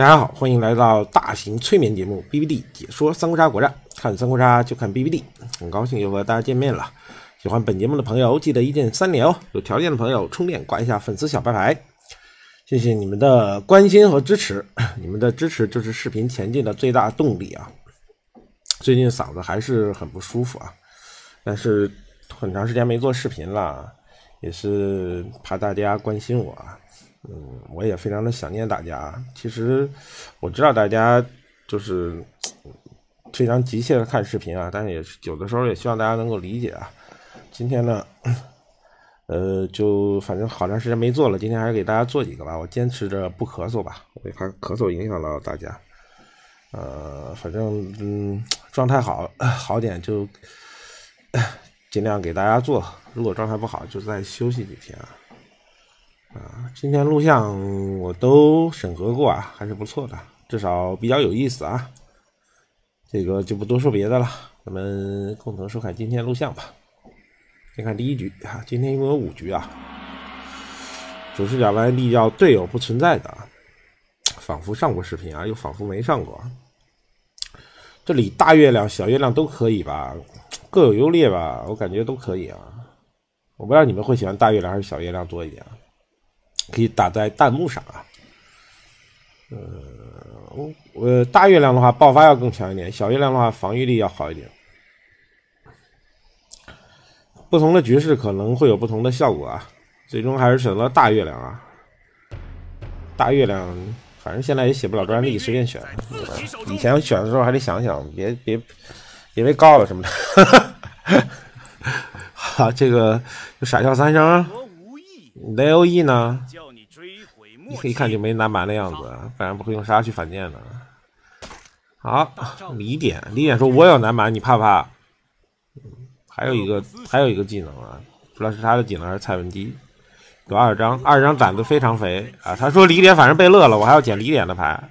大家好，欢迎来到大型催眠节目 BBD 解说三国杀国战，看三国杀就看 BBD，很高兴又和大家见面了。喜欢本节目的朋友，记得一键三连哦。有条件的朋友，充电挂一下粉丝小白牌，谢谢你们的关心和支持，你们的支持就是视频前进的最大动力啊。最近嗓子还是很不舒服啊，但是很长时间没做视频了，也是怕大家关心我啊。嗯，我也非常的想念大家。其实我知道大家就是非常急切的看视频啊，但是也是有的时候也希望大家能够理解啊。今天呢，呃，就反正好长时间没做了，今天还是给大家做几个吧。我坚持着不咳嗽吧，我怕咳嗽影响到大家。呃，反正嗯，状态好好点就 尽量给大家做。如果状态不好，就再休息几天啊。啊，今天录像我都审核过啊，还是不错的，至少比较有意思啊。这个就不多说别的了，咱们共同收看今天录像吧。先看第一局啊，今天一共有五局啊。主视角来立叫队友不存在的，仿佛上过视频啊，又仿佛没上过。这里大月亮、小月亮都可以吧，各有优劣吧，我感觉都可以啊。我不知道你们会喜欢大月亮还是小月亮多一点啊？可以打在弹幕上啊。呃，我大月亮的话爆发要更强一点，小月亮的话防御力要好一点。不同的局势可能会有不同的效果啊。最终还是选择大月亮啊。大月亮，反正现在也写不了专利，随便选。以前选的时候还得想想，别别别被告了什么的。好，这个就傻笑三声。雷欧 E 呢？一看就没南蛮的样子，不然不会用杀去反舰的。好，李典，李典说：“我有南蛮，你怕不怕？”还有一个，还有一个技能啊，不知道是他的技能还是蔡文姬。有二张，二张胆子非常肥啊。他说：“李典反正被乐了，我还要捡李典的牌。”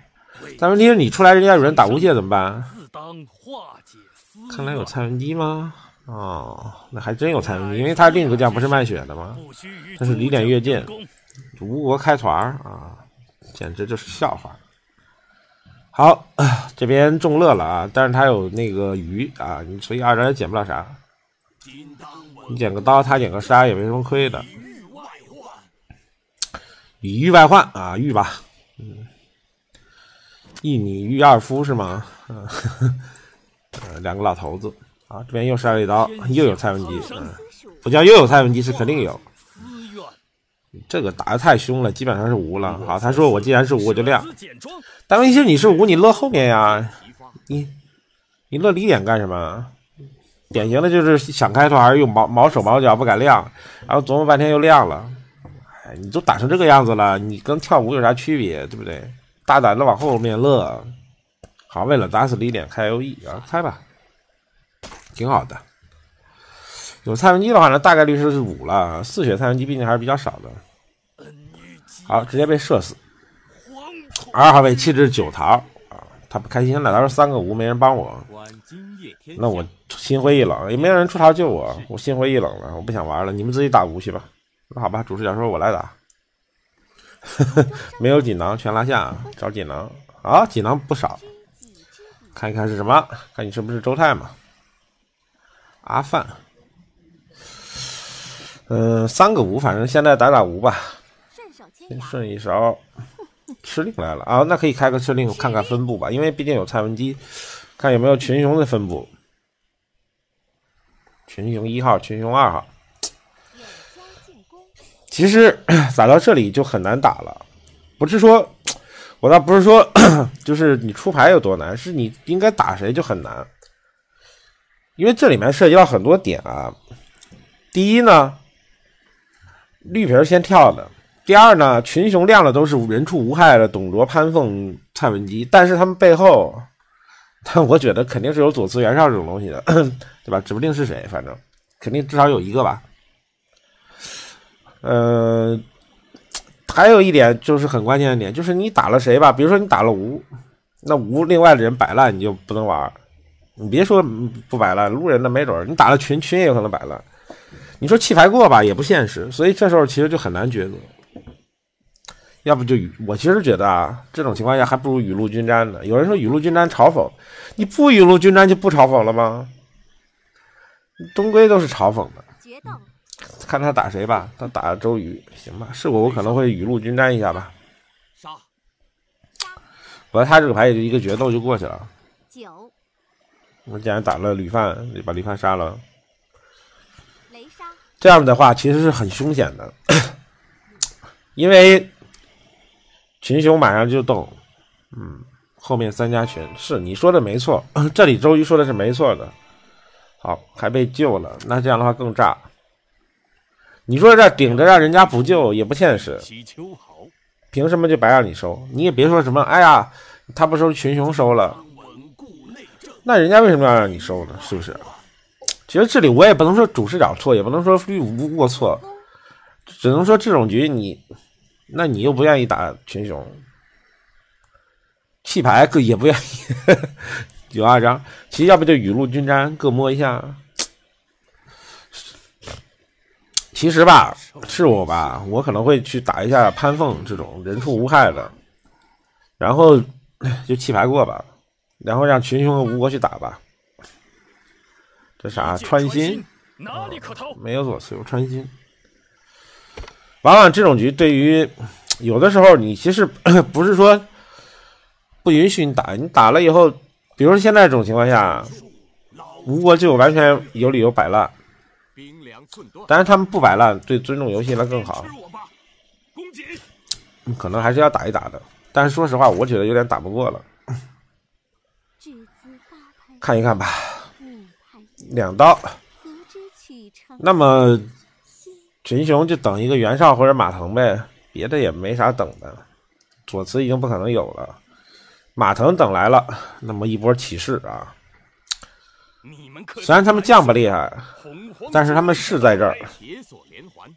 但问题是你出来，人家有人打无懈怎么办？看来有蔡文姬吗？哦，那还真有蔡文姬，因为他另一个将不是卖血的吗？他是离点越近。吴国开团啊，简直就是笑话。好，这边中乐了啊，但是他有那个鱼啊，你所以二张也捡不了啥。你捡个刀，他捡个杀也没什么亏的。以玉外患啊，玉吧，嗯，一女玉二夫是吗？嗯，两个老头子啊，这边又杀了一刀，又有蔡文姬，嗯，不叫又有蔡文姬是肯定有。这个打的太凶了，基本上是无了。好，他说我既然是无，我就亮。但问题是你是无，你乐后面呀？你你乐李典干什么？典型的就是想开团又毛毛手毛脚不敢亮，然后琢磨半天又亮了。哎，你都打成这个样子了，你跟跳舞有啥区别？对不对？大胆的往后面乐。好，为了打死李典开 O E 啊，开吧，挺好的。有蔡文姬的话呢，大概率是五了。四血蔡文姬毕竟还是比较少的。好，直接被射死。二号位气质九桃啊，他不开心了。他说三个五没人帮我，那我心灰意冷，也没有人出桃救我，我心灰意冷了，我不想玩了。你们自己打无去吧。那好吧，主视角说我来打。没有锦囊，全拉下，找锦囊。啊，锦囊不少。看一看是什么？看你是不是周泰嘛？阿范。嗯，三个五，反正现在打打五吧。先顺一勺，吃令来了啊！那可以开个吃令，看看分布吧，因为毕竟有蔡文姬，看有没有群雄的分布。群雄一号，群雄二号。其实 打到这里就很难打了，不是说，我倒不是说，就是你出牌有多难，是你应该打谁就很难，因为这里面涉及到很多点啊。第一呢。绿皮儿先跳的，第二呢，群雄亮的都是人畜无害的，董卓、潘凤、蔡文姬，但是他们背后，但我觉得肯定是有左慈袁绍这种东西的，对吧？指不定是谁，反正肯定至少有一个吧。呃，还有一点就是很关键的点，就是你打了谁吧，比如说你打了吴，那吴另外的人摆烂，你就不能玩。你别说不摆烂，路人的没准你打了群，群也有可能摆烂。你说弃牌过吧，也不现实，所以这时候其实就很难抉择。要不就雨，我其实觉得啊，这种情况下还不如雨露均沾呢。有人说雨露均沾嘲讽，你不雨露均沾就不嘲讽了吗？终归都是嘲讽的。决斗，看他打谁吧，他打周瑜，行吧？是我，我可能会雨露均沾一下吧。杀！不过他这个牌也就一个决斗就过去了。九我竟然打了吕范，就把吕范杀了。雷杀，这样的话其实是很凶险的，因为群雄马上就动，嗯，后面三家群是你说的没错，这里周瑜说的是没错的。好，还被救了，那这样的话更炸。你说这顶着让人家不救也不现实，凭什么就白让你收？你也别说什么，哎呀，他不收群雄收了。那人家为什么要让你收呢？是不是？其实这里我也不能说主视角错，也不能说绿无过错，只能说这种局你，那你又不愿意打群雄，弃牌各也不愿意，有二张，其实要不就雨露均沾，各摸一下。其实吧，是我吧，我可能会去打一下潘凤这种人畜无害的，然后就弃牌过吧，然后让群雄和吴国去打吧。这啥穿心？哪里可逃？没有左思右穿心。往往这种局对于有的时候你其实 不是说不允许你打，你打了以后，比如说现在这种情况下，吴国就完全有理由摆烂。兵粮寸断，当然他们不摆烂，对尊重游戏那更好可能还是要打一打的。但是说实话，我觉得有点打不过了，看一看吧。两刀？那么心群雄就等一个袁绍或者马腾呗，别的也没啥等的。左慈已经不可能有了，马腾等来了，那么一波起势啊！你们可虽然他们将不厉害，但是他们是在这儿，铁索连环，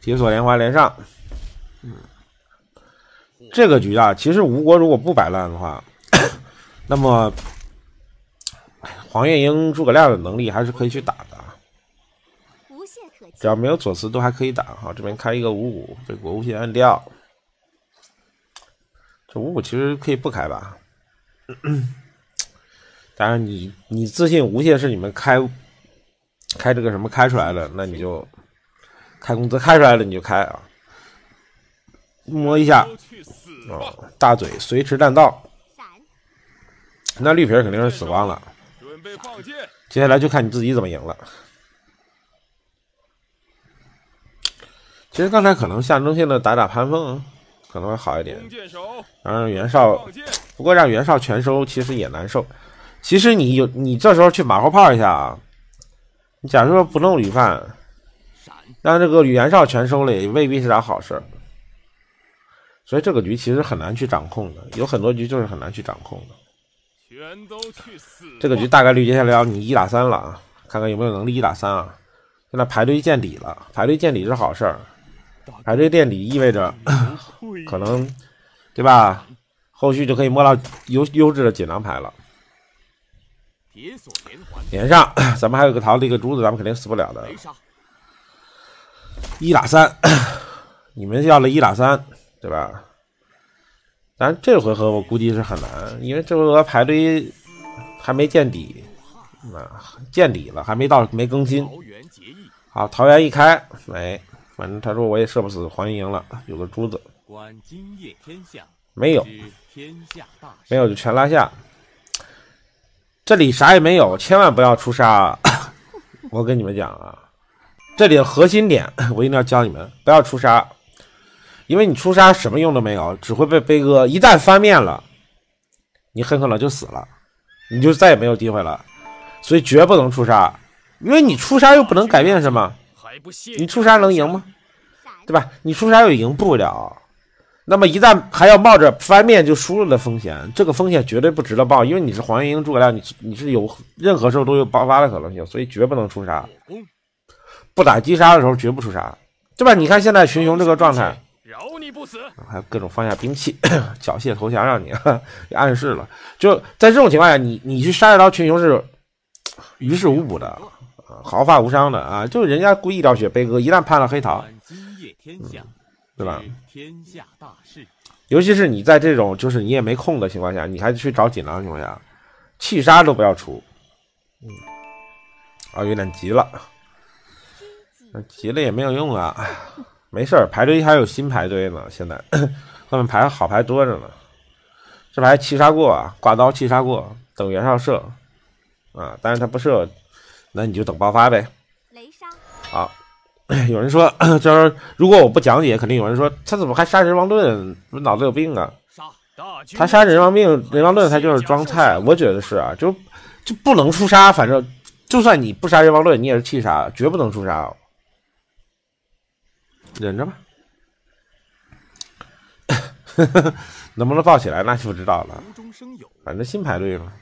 铁索连环连上。嗯，这个局啊，其实吴国如果不摆烂的话，那么黄月英、诸葛亮的能力还是可以去打的。无懈可击只。要没有左慈都还可以打。好，这边开一个五五，被国务卿摁掉。这五五其实可以不开吧？当然你，你自信无限是你们开开这个什么开出来的，那你就开工资开出来了你就开啊。摸一下！哦，大嘴随时弹道，闪，那绿皮儿肯定是死光了。准备放箭，接下来就看你自己怎么赢了。其实刚才可能象征性的打打潘凤可能会好一点，弓箭手让袁绍，不过让袁绍全收其实也难受。其实你有你这时候去马后炮一下啊，你假如说不弄吕范，让这个袁绍全收了也未必是啥好事儿。所以这个局其实很难去掌控的，有很多局就是很难去掌控的。全都去死！这个局大概率接下来要你一打三了啊，看看有没有能力一打三啊。现在排队见底了，排队见底是好事儿，排队见底意味着可能，对吧？后续就可以摸到优优质的锦囊牌了。铁锁连，上，咱们还有个桃子一个珠子，咱们肯定死不了的。一打三，你们要了一打三，对吧？但这回合我估计是很难，因为这回合排队还没见底，啊，见底了，还没到没更新。好，桃园一开，哎，反正他说我也射不死黄莺赢了，有个珠子，没有，没有就全拉下。这里啥也没有，千万不要出杀。我跟你们讲啊，这里的核心点我一定要教你们，不要出杀，因为你出杀什么用都没有，只会被悲歌。一旦翻面了，你很可能就死了，你就再也没有机会了。所以绝不能出杀，因为你出杀又不能改变什么，你出杀能赢吗？对吧？你出杀又赢不了，那么一旦还要冒着翻面就输了的风险，这个风险绝对不值得报，因为你是黄月英、诸葛亮，你你是有任何时候都有爆发的可能性，所以绝不能出杀。不打击杀的时候绝不出杀，对吧？你看现在群雄这个状态，饶你不死！还有各种放下兵器，缴械投降，让你 也暗示了。就在这种情况下，你你去杀一刀群雄是于事无补的，啊毫发无伤的啊！就人家故意掉血悲歌，一旦判了黑桃，对吧？天下大势，尤其是你在这种就是你也没空的情况下，你还去找锦囊的情况下，气杀都不要出。嗯，啊，有点急了，急了也没有用啊，哎没事儿，排队还有新排队呢，现在 后面排好排多着呢。这牌七杀过啊，挂刀七杀过，等袁绍射啊，但是他不射，那你就等爆发呗。雷杀，好，有人说，就是如果我不讲解，肯定有人说他怎么还杀人王盾，不是脑子有病啊？杀大军！他杀人王命，人王盾他就是装菜，我觉得是啊，就就不能出杀，反正就算你不杀人王盾，你也是气杀，绝不能出杀，忍着吧。能不能抱起来那就不知道了，无中生有，反正新排队嘛，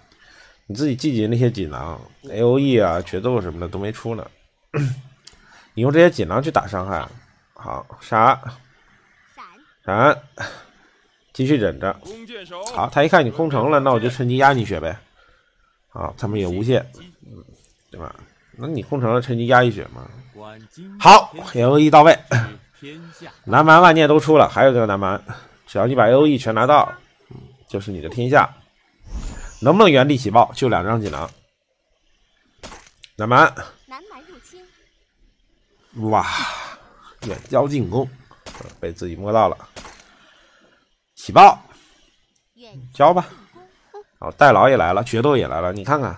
你自己季节那些锦囊、A O E 啊、决斗什么的都没出呢，你用这些锦囊去打伤害，好杀闪，闪，继续忍着。弓箭手。好，他一看你空城了，那我就趁机压你血呗。好，他们也无限，嗯，对吧？那你空城了，趁机压一血嘛。好天，A O E 到位，南蛮万念都出了，还有这个南蛮，只要你把 A O E 全拿到，嗯，就是你的天下。能不能原地起爆？就两张锦囊。南蛮，南蛮入侵，哇，远交进攻，呃被自己摸到了，起爆，远交吧。进攻，好，代劳也来了，决斗也来了，你看看，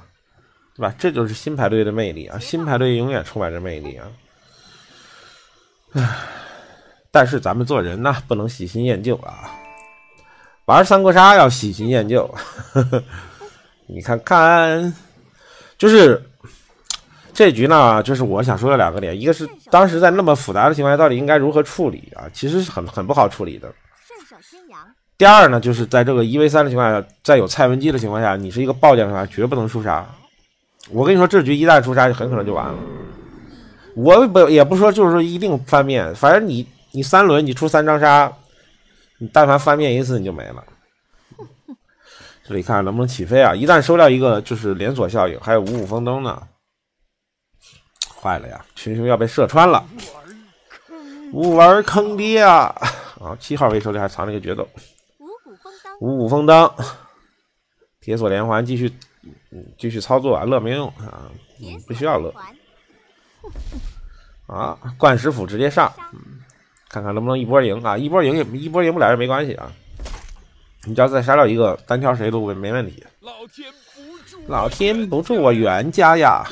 对吧？这就是新排队的魅力啊！新排队永远充满着魅力啊！唉，但是咱们做人呢，不能喜新厌旧啊。玩三国杀要喜新厌旧，你看看，就是这局呢，就是我想说的两个点，一个是当时在那么复杂的情况下，到底应该如何处理啊？其实是很很不好处理的。第二呢，就是在这个一 v 三的情况下，在有蔡文姬的情况下，你是一个暴将的话，绝不能出杀。我跟你说，这局一旦出杀，就很可能就完了。我不也不说，就是说一定翻面，反正你你三轮你出三张杀，你但凡翻面一次你就没了。这里看看能不能起飞啊！一旦收掉一个，就是连锁效应，还有五五风灯呢，坏了呀！群雄要被射穿了，五玩坑爹啊！啊，七号位手里还藏了一个决斗。五五五风灯，铁锁连环，继续，嗯，继续操作啊，乐没用啊，嗯，不需要乐啊，冠石斧直接上，杀，看看能不能一波赢啊，一波赢也一波赢不了也没关系啊，你只要再杀掉一个，单挑谁都没问题。老天不助，我袁家呀！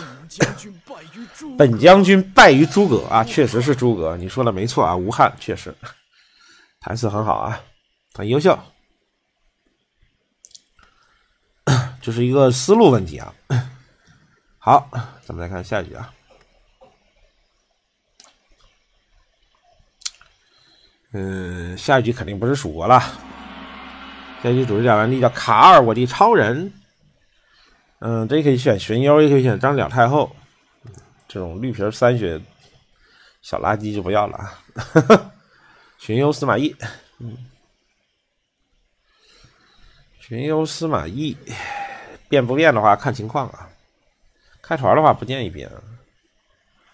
本将军败于诸葛啊，确实是诸葛，你说的没错啊，吴汉确实台词很好啊，很优秀，这是一个思路问题啊。好，咱们来看下一局啊。嗯，下一局肯定不是蜀国了，下一局主视角完毕叫卡尔，我的超人。嗯，这可以选荀攸，也可以选张角太后。这种绿皮三血小垃圾就不要了啊。荀攸、司马懿，嗯，荀攸、司马懿变不变的话看情况啊。开团的话不建议变，啊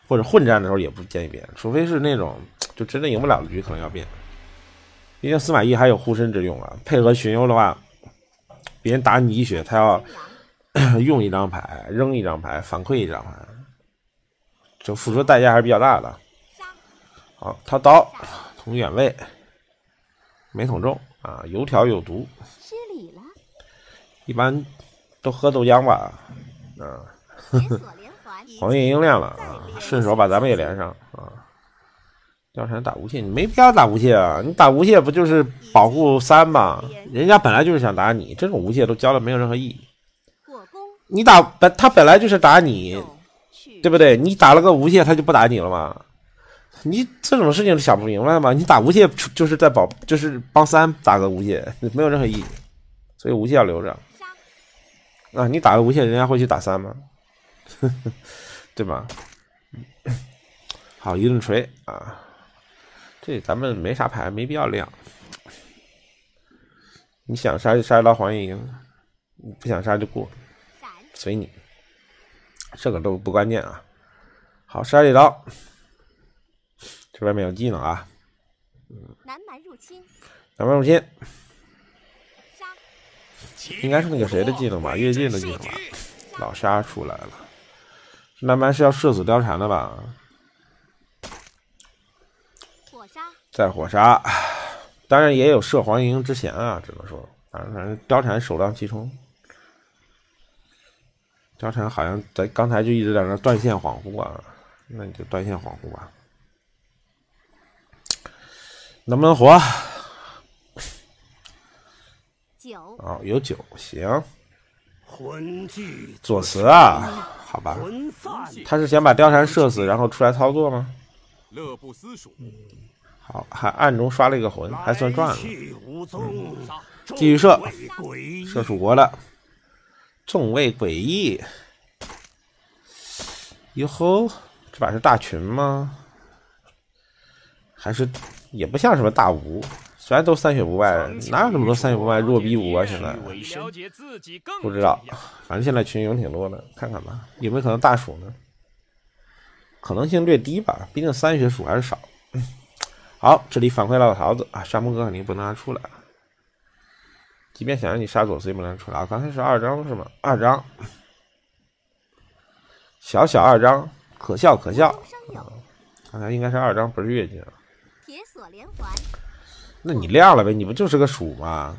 或者混战的时候也不建议变，除非是那种就真的赢不了的局，可能要变。毕竟司马懿还有护身之用啊，配合荀攸的话，别人打你一血，他要 用一张牌，扔一张牌，反馈一张牌，就付出的代价还是比较大的。杀，好，掏刀捅远位，没捅中啊，油条有毒，失礼了，一般都喝豆浆吧，啊，黄月英亮了啊，顺手把咱们也连上啊。貂蝉打无懈，你没必要打无懈啊！你打无懈不就是保护三吗？人家本来就是想打你，这种无懈都交了没有任何意义。你打本他本来就是打你，对不对？你打了个无懈，他就不打你了吗？你这种事情想不明白吗？你打无懈就是在保，就是帮三打个无懈，没有任何意义。所以无懈要留着，啊！你打个无懈，人家会去打三吗？对吧？好，一顿锤啊！这咱们没啥牌，没必要亮。你想杀就杀一刀黄月英，你不想杀就过，随你。这个都不关键啊。好，杀一刀，这外面有技能啊。南蛮入侵，南蛮入侵杀应该是那个谁的技能吧？越界的技能吧？老沙出来了，南蛮是要射死貂蝉的吧？火杀再火杀，当然也有射黄莺之嫌啊，只能说，反正反正貂蝉首当其冲。貂蝉好像在刚才就一直在那断线恍惚啊，那你就断线恍惚吧。能不能活？九哦，有酒，行。魂聚左慈啊，好吧，他是想把貂蝉射死，然后出来操作吗？乐不思蜀，好，还暗中刷了一个魂，还算赚了。来去无踪，继续射射蜀国了，众位诡异。哟吼，这把是大群吗？还是也不像什么大吴？虽然都三血不败，哪有那么多三血不败弱逼五啊？现在不知道，反正现在群勇挺多的，看看吧，有没有可能大鼠呢？可能性略低吧，毕竟三血鼠还是少。好，这里反馈到桃子啊，沙漠哥肯定不能让他出来，即便想让你杀左思也不能出来啊。刚才是二张是吗？二张，小小二张，可笑可笑。刚才应该是二张，不是月经。铁锁连环，那你亮了呗，你不就是个鼠吗？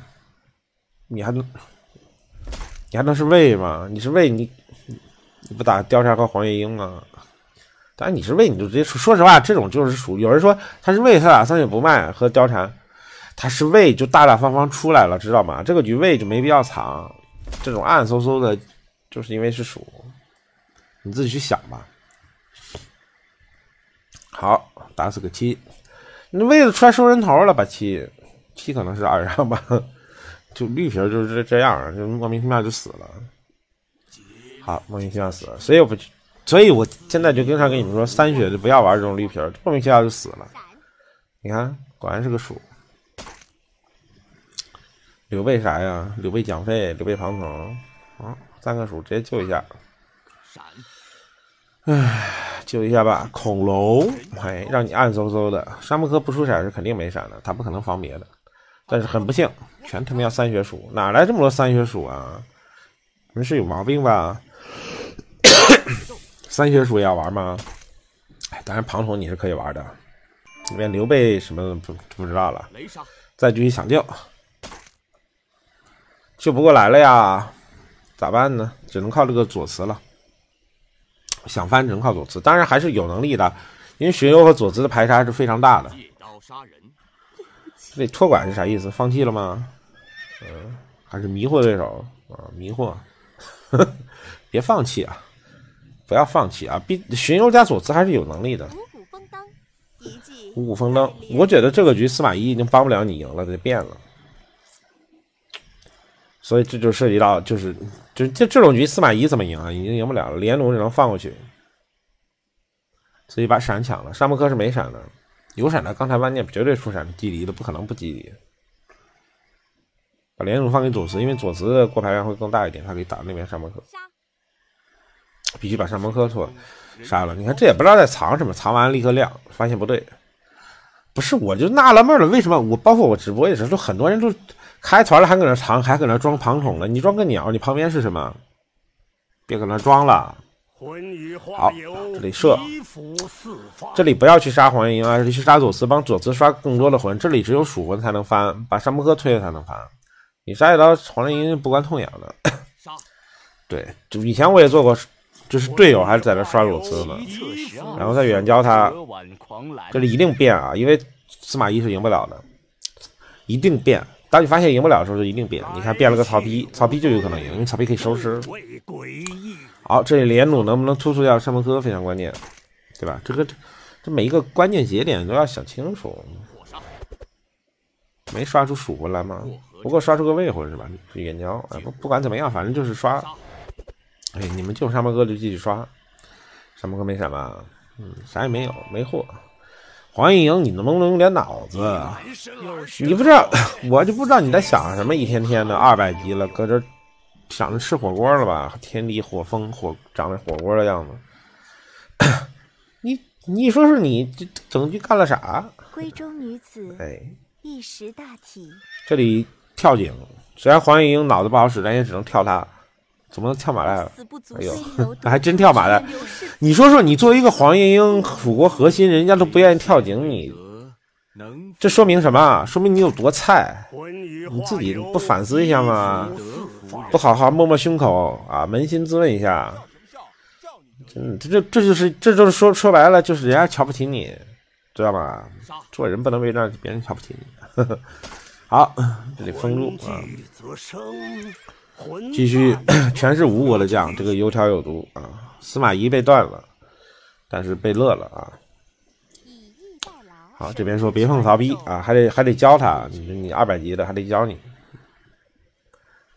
你还能，你还能是魏吗？你是魏，你你不打貂蝉和黄月英吗？当然你是魏，你就直接说。说实话，这种就是属有人说他是魏，他打三血不卖和貂蝉，他是魏就大大方方出来了，知道吗？这个局魏就没必要藏，这种暗嗖嗖的，就是因为是鼠，你自己去想吧。好，打死个七，那位子出来收人头了，把七七可能是二张吧，就绿皮就是这样，就莫名其妙就死了。好，莫名其妙死了，所以我不，所以我现在就经常跟你们说，三血就不要玩这种绿皮，莫名其妙就死了。你看，果然是个鼠。刘备啥呀？刘备蒋费，刘备庞统，啊，三个鼠直接救一下，闪救一下吧。恐龙，哎，让你暗嗖嗖的。沙漠科不出闪是肯定没闪的，他不可能防别的。但是很不幸，全他妈要三血鼠，哪来这么多三血鼠啊？你们是有毛病吧？三血鼠也要玩吗？哎，当然庞统你是可以玩的，这边刘备什么不不知道了。再继续抢救，救不过来了呀，咋办呢？只能靠这个左慈了。想翻只能靠左慈，当然还是有能力的，因为雪幽和左慈的排杀是非常大的。借刀杀人，这托管是啥意思？放弃了吗？嗯，还是迷惑对手啊？迷惑，别放弃啊！不要放弃啊！毕荀攸加左慈还是有能力的。五谷丰登，五谷丰登，我觉得这个局司马懿已经帮不了你赢了，得变了。所以这就涉及到，就是就这这种局，司马懿怎么赢啊？已经赢不了了，连弩只能放过去。所以把闪抢了，沙漠科是没闪的，有闪的刚才万念绝对出闪击离的，不可能不击离。把连弩放给左慈，因为左慈的过牌量会更大一点，他可以打那边沙漠科。杀必须把沙漠科错杀了。你看这也不知道在藏什么，藏完立刻亮，发现不对。不是，我就纳了闷了，为什么我包括我直播也是，就很多人都开团了还搁那藏，还搁那装庞统呢？你装个鸟，你旁边是什么？别搁那装了。好，这里射。这里不要去杀黄月英啊，这里去杀左慈，帮左慈刷更多的魂。这里只有蜀魂才能翻，把沙漠科推了才能翻。你杀一刀黄月英不关痛痒的。杀 对，就以前我也做过，就是队友还是在那刷裸辞呢。然后再远交他这里一定变啊，因为司马懿是赢不了的，一定变。当你发现赢不了的时候，就一定变。你看变了个曹丕，曹丕就有可能赢，因为曹丕可以收尸。好，这里连弩能不能突出掉沙漠科非常关键，对吧？这个这这每一个关键节点都要想清楚。没刷出蜀魂来吗？不过刷出个魏魂是吧？是远交，哎，不不管怎么样，反正就是刷。哎，你们救沙漠哥就继续刷，沙漠哥没闪吧？嗯，啥也没有，没货。黄玉莹，你能不能用点脑子？你不知道，我就不知道你在想什么，一天天的二百级了，搁这想着吃火锅了吧？天地火风火长得火锅的样子。你你说说你这整局干了啥？闺中女子哎，一时大体，这里跳井，虽然黄玉莹脑子不好使，但也只能跳它，怎么能跳马赖了？哎呦那 还真跳马赖你说说，你作为一个黄莺莺楚国核心，人家都不愿意跳井，你这说明什么啊？说明你有多菜，你自己不反思一下吗不好好摸摸胸口啊，扪心自问一下。嗯，这这这就是这就是说说白了，就是人家瞧不起你，知道吧？做人不能为让别人瞧不起你。好，这里封路啊，继续全是吴国的将，这个有条有毒啊。司马懿被断了，但是被乐了啊。好，这边说别碰曹丕啊，还得还得教他，你你二百级的还得教你。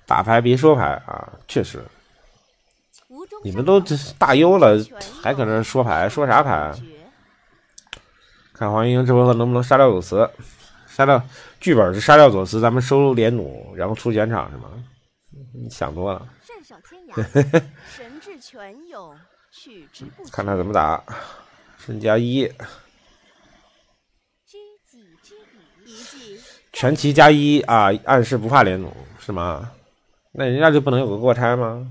打牌别说牌啊，确实，你们都这大优了，还搁那说牌，说啥牌看黄英这回合能不能杀掉左慈，杀掉剧本是杀掉左慈，咱们收连弩，然后出全场是吗？你想多了，镇守天涯，神智泉涌，取之不看他怎么打。身加一，知己知彼，一计全齐加一啊，暗示不怕连弩是吗？那人家就不能有个过差吗？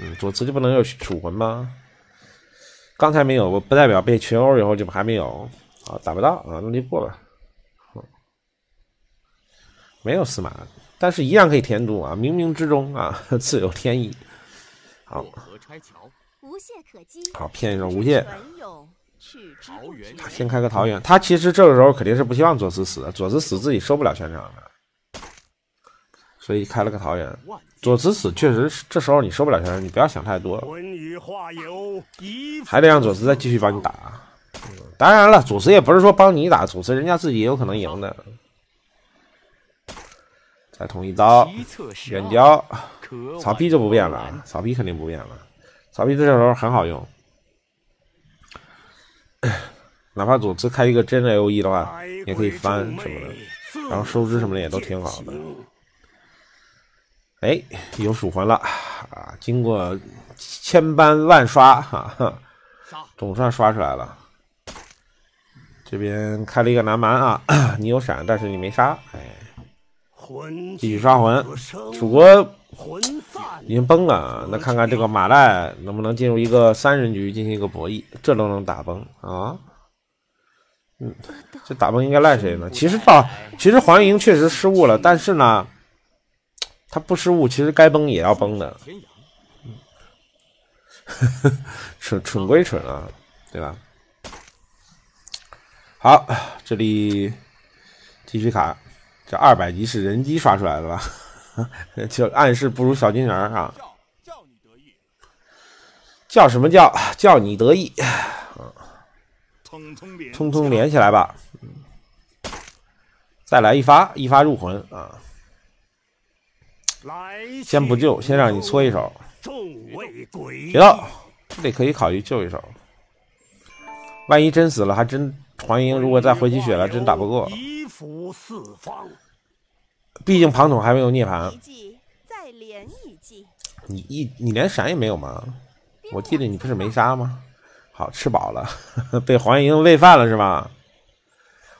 嗯，左慈就不能有楚魂吗？刚才没有，不代表被群殴以后就还没有啊，打不到啊，那就过吧。嗯没有司马，但是一样可以填毒啊，冥冥之中啊，自有天意。好无懈可击。好，骗一手无懈。泉涌，取之不桃园绝。先开个桃园，他其实这个时候肯定是不希望左慈死的，左慈死自己收不了全场的，所以开了个桃园。万左慈死确实是这时候你收不了全场，你不要想太多，还得让左慈再继续帮你打。嗯当然了，左慈也不是说帮你打，左慈人家自己也有可能赢的。再捅一刀，远交，曹丕就不变了曹丕肯定不变了，曹丕这时候很好用，哪怕左慈开一个真的 O E 的话，也可以翻什么的。然后收支什么的也都挺好的。哎，有蜀魂了啊！经过千般万刷，哈哈，总算刷出来了。这边开了一个南蛮啊，你有闪，但是你没杀，哎，魂继续刷魂楚国已经崩了，那看看这个马赖能不能进入一个三人局进行一个博弈，这都能打崩啊！嗯，这打崩应该赖谁呢？其实吧其实黄莹确实失误了，但是呢，他不失误，其实该崩也要崩的，蠢蠢归蠢啊，对吧？好，这里继续卡，这二百级是人机刷出来的吧？就暗示不如小金人儿啊。叫叫你得意，叫什么叫？叫你得意，通通连通通连起来吧。嗯再来一发，一发入魂啊！来先不救，先让你搓一手。别动，这里可以考虑救一手。万一真死了，还真黄英如果再回起血来，真打不过。一服四方，毕竟庞统还没有涅槃一，计再连一计，你一你连闪也没有吗？我记得你不是没杀吗？好，吃饱了，被黄英喂饭了是吧？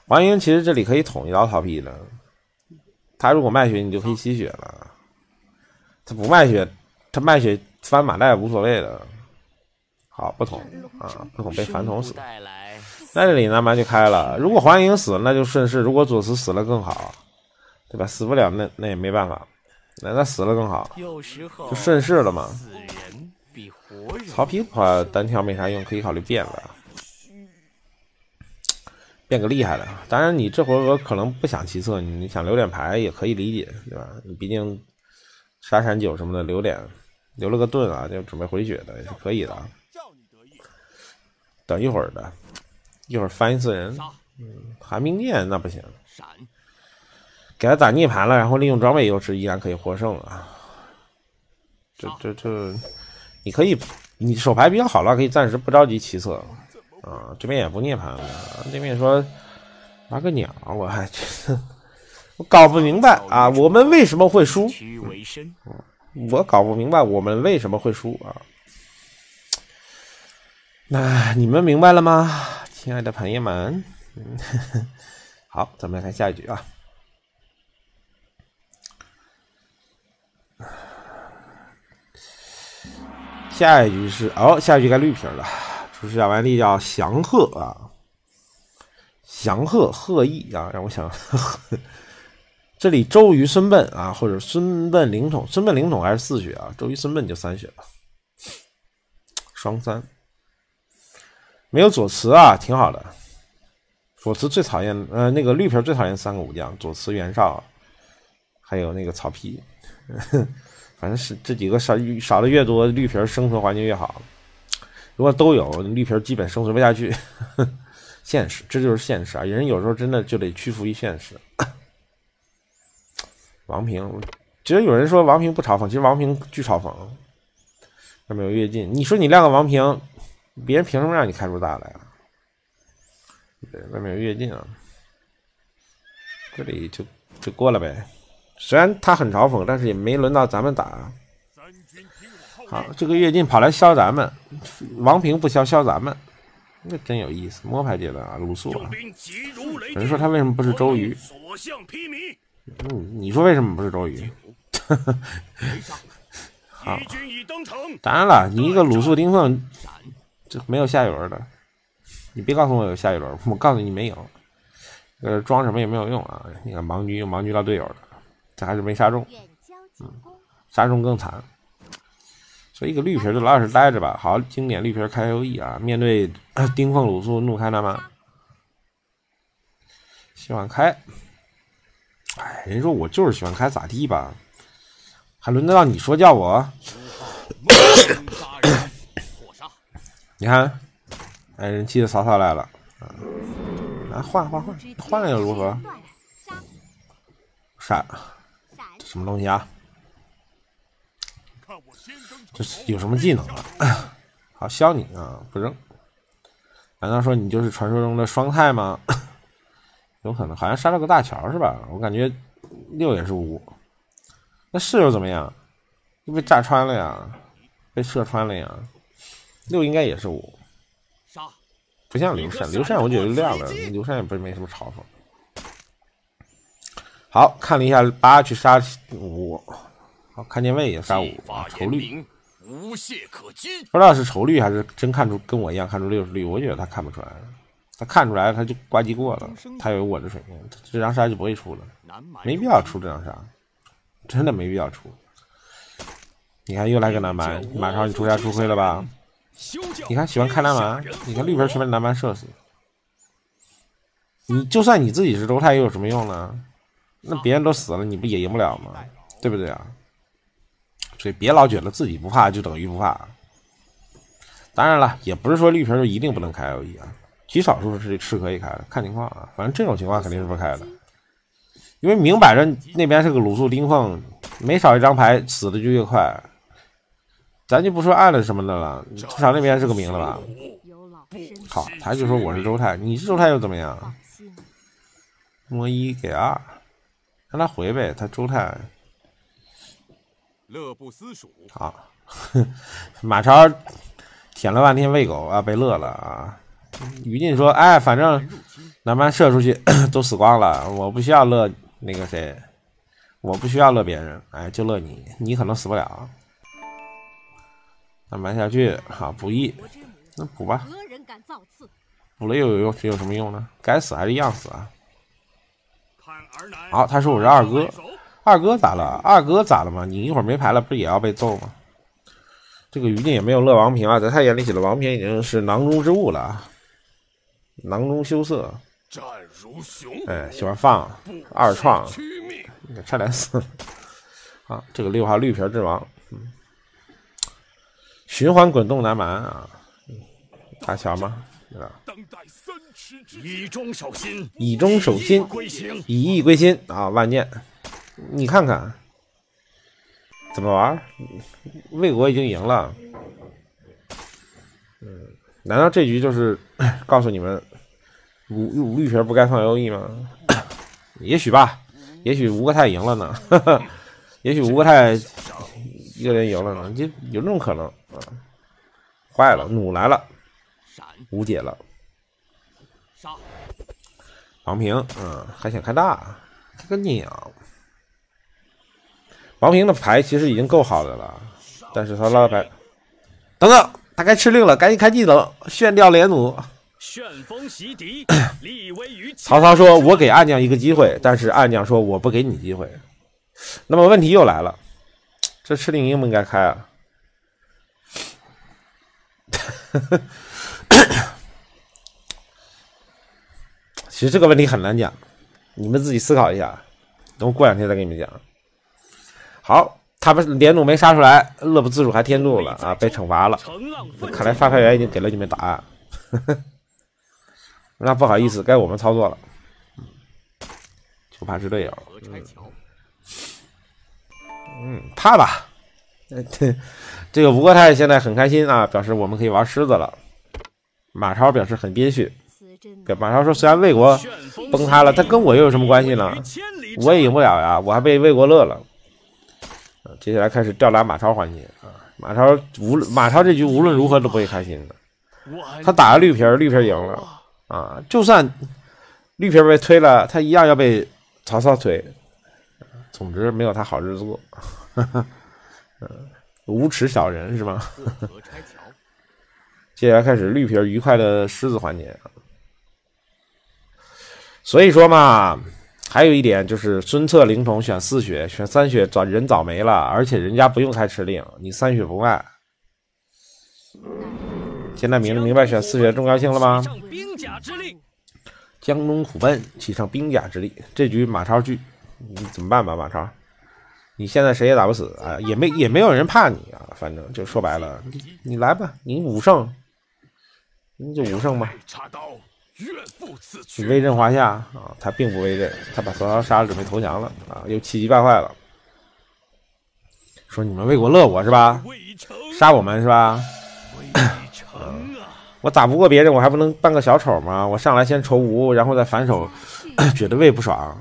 黄英其实这里可以捅一刀逃避的，他如果卖血，你就可以吸血了。他不卖血，他卖血翻马袋无所谓的。好，不捅啊，不捅被反捅死。那这里南蛮就开了。如果黄莹死了，那就顺势；如果左慈死了更好，对吧？死不了，那那也没办法。那那死了更好，就顺势了嘛。曹丕的话单挑没啥用，可以考虑变了，变个厉害的。当然，你这回合可能不想骑策，你想留点牌也可以理解，对吧？你毕竟杀闪九什么的留点，留了个盾啊，就准备回血的也是可以的。等一会儿的，一会儿翻一次人，嗯寒冰剑那不行，闪给他打涅槃了，然后利用装备优势依然可以获胜啊。这这这，你可以，你手牌比较好了，可以暂时不着急骑策啊。这边也不涅槃了，对面说拿个鸟，我还真我搞不明白 啊，我们为什么会输？我搞不明白我们为什么会输啊。那你们明白了吗？亲爱的朋友们，好，咱们来看下一局啊。下一局是哦，下一局该绿皮了。出示下完力叫祥鹤啊，祥鹤鹤翼啊，让我想，这里周瑜孙膑啊，或者孙膑灵统，孙膑灵统还是四血啊？周瑜孙膑就三血了，双三。没有左慈啊，挺好的。左慈最讨厌，呃，那个绿皮最讨厌三个武将：左慈、袁绍，还有那个曹丕。反正是这几个少少的越多，绿皮生存环境越好。如果都有，绿皮基本生存不下去。现实，这就是现实啊！人有时候真的就得屈服于现实。王平，其实有人说王平不嘲讽，其实王平巨嘲讽。外面有跃进，你说你亮个王平，别人凭什么让你开出大来啊？对，外面有跃进啊，这里就就过了呗。虽然他很嘲讽，但是也没轮到咱们打。好，这个跃进跑来削咱们，王平不削削咱们，那真有意思。摸牌阶段啊，鲁肃啊，有人说他为什么不是周瑜？嗯，你说为什么不是周瑜？好，当然了，你一个鲁肃丁奉，这没有下一轮的，你别告诉我有下一轮，我告诉你没有。呃，装什么也没有用啊！你看盲狙，盲狙到队友了。这还是没杀中，嗯，杀中更惨，所以一个绿皮就老老实待着吧。好，经典绿皮开 O E 啊，面对 丁奉鲁肃怒开南蛮，喜欢开，哎，人说我就是喜欢开，咋地吧？还轮得到你说叫我？你看，哎，人气的曹操来了，啊，换换换，换了又如何？杀！什么东西啊？这是有什么技能啊？好削你啊！不扔？难道说你就是传说中的双泰吗？有可能，好像杀了个大乔是吧？我感觉六也是五，那是又怎么样？又被炸穿了呀，被射穿了呀。六应该也是五，杀不像刘禅，刘禅我觉得亮了，刘禅也不是没什么嘲讽。好看了一下八去杀五，好看见魏也杀五，愁绿，无懈可击。不知道是愁绿还是真看出跟我一样看出六是绿，我觉得他看不出来，他看出来他就挂机过了，他有我的水平，这张杀就不会出了，没必要出这张杀，真的没必要出。你看又来个南蛮，马上你出杀出亏了吧？你看喜欢开蓝蛮，你看绿皮全被蓝蛮射死，你就算你自己是周泰又有什么用呢？那别人都死了，你不也赢不了吗？对不对啊？所以别老觉得自己不怕就等于不怕。当然了，也不是说绿皮就一定不能开 L E 啊，极少数是是可以开的，看情况啊。反正这种情况肯定是不开的，因为明摆着那边是个鲁肃丁奉，每少一张牌死的就越快。咱就不说爱了什么的了，至少那边是个名了吧？好，他就说我是周泰，你是周泰又怎么样？摸一给二。让他回呗，他周泰。乐不思蜀。好，马超舔了半天喂狗啊，被乐了啊。于禁说：“哎，反正南蛮射出去 都死光了，我不需要乐那个谁，我不需要乐别人，哎，就乐你，你可能死不了。南蛮下去，好补一，那补吧。补了又有用，有什么用呢？该死还是一样死啊。”好，他说我是二哥，二哥咋了？二哥咋了嘛？你一会儿没牌了，不是也要被揍吗？这个于禁也没有乐王平啊，在他眼里，写的王平已经是囊中之物了，囊中羞涩。战如熊，哎，喜欢放二创，差点死。啊，这个六号绿皮之王，嗯，循环滚动南蛮啊，大乔吗？对吧？以忠守心，以忠守心，以义归心啊！万念，你看看怎么玩？魏国已经赢了。嗯，难道这局就是 告诉你们，五五绿皮不该放 O E 吗？也许吧，也许吴国太赢了呢。也许吴国泰一个人赢了呢，就有这种可能啊！坏了，弩来了，无解了。杀！王平，嗯，还想开大，开个鸟。王平的牌其实已经够好的了，但是他拉的牌，等等，他该吃令了，赶紧开技能，炫掉连弩。旋风袭敌，立威于前曹操说：“我给暗将一个机会，但是暗将说我不给你机会。”那么问题又来了，这吃令应不应该开啊？其实这个问题很难讲，你们自己思考一下，等我过两天再给你们讲。好，他们连弩没杀出来，乐不自主还添怒了啊，被惩罚了。看来发牌员已经给了你们答案，那不好意思，该我们操作了。就怕是队友，嗯，怕吧。呃 这这个吴国泰现在很开心啊，表示我们可以玩狮子了。马超表示很憋屈，给马超说，虽然魏国崩塌了，但跟我又有什么关系呢？我也赢不了呀，我还被魏国乐了。呃接下来开始吊打马超环节啊，马超无马超这局无论如何都不会开心的。他打了绿皮儿，绿皮儿赢了啊！就算绿皮儿被推了，他一样要被曹操推。总之没有他好日子过。嗯，无耻小人是吗？接下来开始绿皮儿愉快的狮子环节。所以说嘛，还有一点就是孙策灵宠选四血，选三血早人早没了，而且人家不用开吃令，你三血不卖。现在明明白选四血的重要性了吗？上兵甲之力，江东苦奔，启上兵甲之力。这局马超去，你怎么办吧，马超？你现在谁也打不死啊，也没也没有人怕你啊，反正就说白了，你你来吧，你五胜，你就五胜吧。你。威震华夏啊，他并不威震，他把曹操杀了，准备投降了啊，又气急败坏了，说你们魏国乐我是吧？杀我们是吧？我打不过别人，我还不能扮个小丑吗？我上来先仇吴，然后再反手，觉得魏不爽。